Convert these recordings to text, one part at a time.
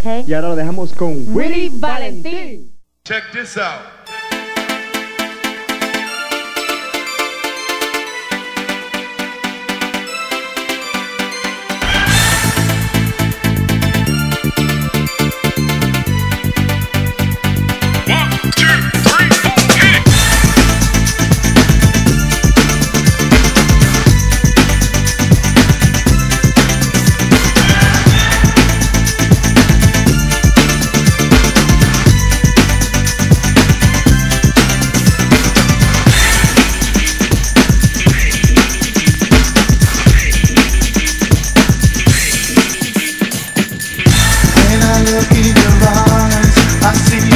Okay. Y ahora lo dejamos con Willy Valentín. Check this out. Look in your eyes, I see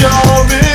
you're in